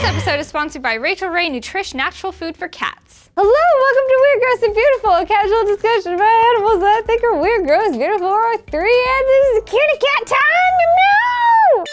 This episode is sponsored by Rachael Ray Nutrish Natural Food for Cats. Hello, welcome to Weird, Gross, and Beautiful, a casual discussion about animals that I think are weird, gross, beautiful, or three, and this is kitty cat time! No!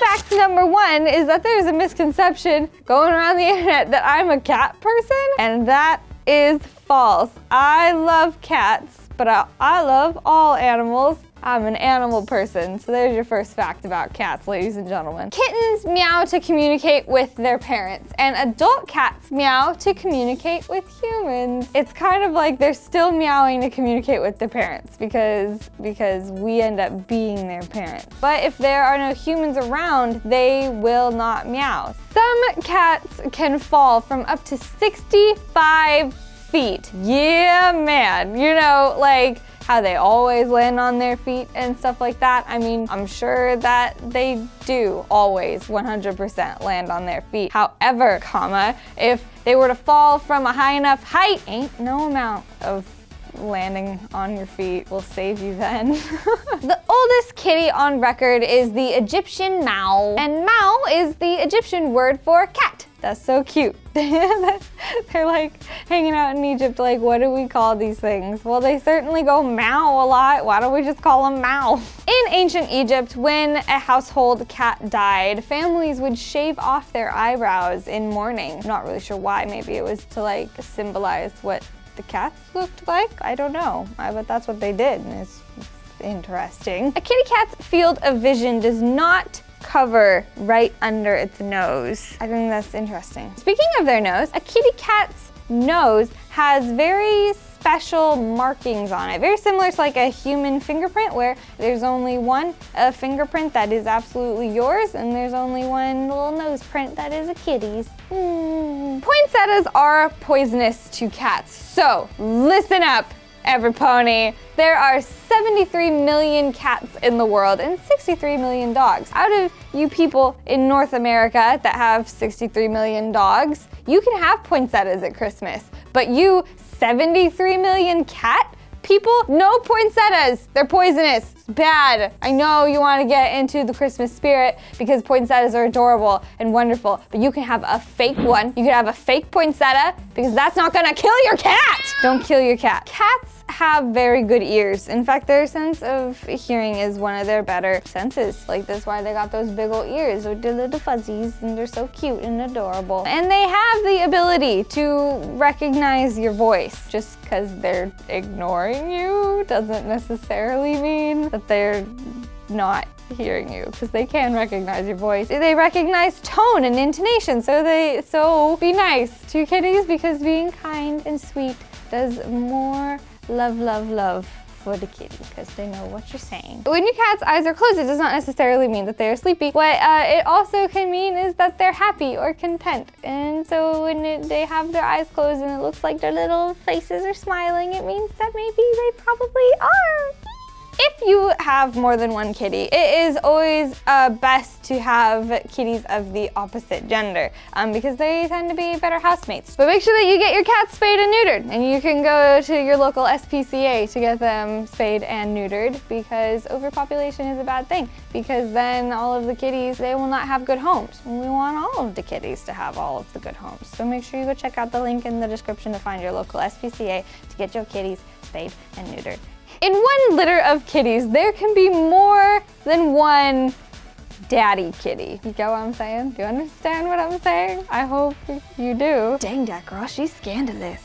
Fact number one is that there's a misconception going around the internet that I'm a cat person, and that is false. I love cats, but I, I love all animals. I'm an animal person, so there's your first fact about cats, ladies and gentlemen. Kittens meow to communicate with their parents, and adult cats meow to communicate with humans. It's kind of like they're still meowing to communicate with their parents because, because we end up being their parents. But if there are no humans around, they will not meow. Some cats can fall from up to 65 feet. Yeah, man. You know, like, how they always land on their feet and stuff like that. I mean, I'm sure that they do always 100% land on their feet. However, comma, if they were to fall from a high enough height, ain't no amount of landing on your feet will save you then. the oldest kitty on record is the Egyptian Mau, and Mau is the Egyptian word for cat. That's so cute. They're like hanging out in Egypt, like, what do we call these things? Well, they certainly go Mau a lot. Why don't we just call them Mau? In ancient Egypt, when a household cat died, families would shave off their eyebrows in mourning. Not really sure why. Maybe it was to like symbolize what the cats looked like. I don't know, but that's what they did, and it's interesting. A kitty cat's field of vision does not cover right under its nose. I think that's interesting. Speaking of their nose, a kitty cat's nose has very special markings on it. Very similar to like a human fingerprint where there's only one a fingerprint that is absolutely yours and there's only one little nose print that is a kitty's. Mm. Poinsettias are poisonous to cats. So listen up every pony. There are 73 million cats in the world and 63 million dogs. Out of you people in North America that have 63 million dogs, you can have poinsettias at Christmas. But you 73 million cat people, no poinsettias. They're poisonous. It's bad. I know you want to get into the Christmas spirit because poinsettias are adorable and wonderful, but you can have a fake one. You can have a fake poinsettia because that's not gonna kill your cat. Don't kill your cat. Cats have very good ears. In fact, their sense of hearing is one of their better senses. Like that's why they got those big old ears with the little fuzzies and they're so cute and adorable. And they have the ability to recognize your voice. Just because they're ignoring you doesn't necessarily mean that they're not hearing you because they can recognize your voice. They recognize tone and intonation. So they so be nice to your kitties because being kind and sweet does more love, love, love for the kitty because they know what you're saying. When your cat's eyes are closed, it does not necessarily mean that they're sleepy. What uh, it also can mean is that they're happy or content. And so when it, they have their eyes closed and it looks like their little faces are smiling, it means that maybe they probably are. You have more than one kitty, it is always uh, best to have kitties of the opposite gender um, because they tend to be better housemates. But make sure that you get your cats spayed and neutered and you can go to your local SPCA to get them spayed and neutered because overpopulation is a bad thing because then all of the kitties, they will not have good homes. And we want all of the kitties to have all of the good homes. So make sure you go check out the link in the description to find your local SPCA to get your kitties spayed and neutered. In one litter of kitties, there can be more than one daddy kitty. You get what I'm saying? Do you understand what I'm saying? I hope you do. Dang that girl, she's scandalous.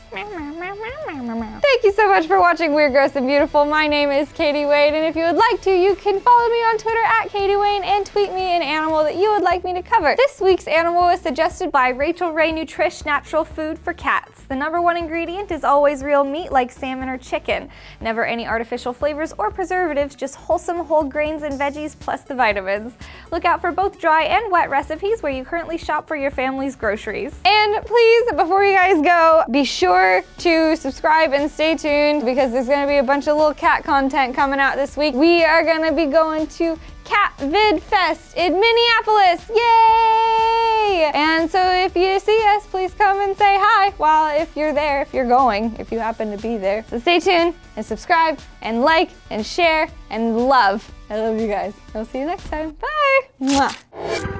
Thank you so much for watching Weird, Gross, and Beautiful. My name is Catie Wayne, and if you would like to, you can follow me on Twitter at Catie Wayne and tweet me an animal that you would like me to cover. This week's animal was suggested by Rachael Ray Nutrish Natural Food for Cats. The number one ingredient is always real meat like salmon or chicken. Never any artificial flavors or preservatives, just wholesome whole grains and veggies plus the vitamins. Look out for both dry and wet recipes where you currently shop for your family's groceries. And please, before you guys go, be sure to subscribe and stay tuned because there's gonna be a bunch of little cat content coming out this week. We are gonna be going to Cat Vid Fest in Minneapolis. Yay! And so if you see us, come and say hi. Well, if you're there, if you're going, if you happen to be there. So stay tuned and subscribe and like and share and love. I love you guys. I'll see you next time. Bye! Mwah.